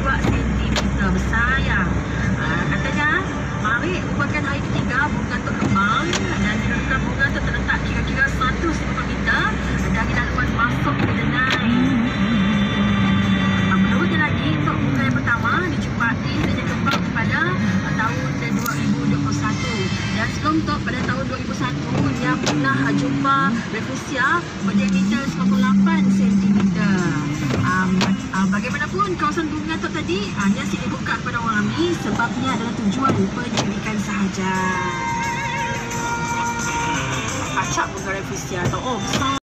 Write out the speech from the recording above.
2 cm besar ya. Ah, Katanya, mari merupakan hari ketiga bunga terkembang dan dirakam bunga itu terletak kira-kira 1 cm dari laluan masuk ke denai. Menurutnya lagi, untuk bunga yang pertama dijumpai sejak kembang pada tahun 2021. Dan sekarang untuk pada tahun 2001, dia pernah jumpa Refusia berdiameter 90 Bagaimanapun, kawasan bunga tu tadi hanya sini buka kepada orang ramai sebabnya adalah tujuan penyelidikan sahaja. Acak bunga revisi atau oh,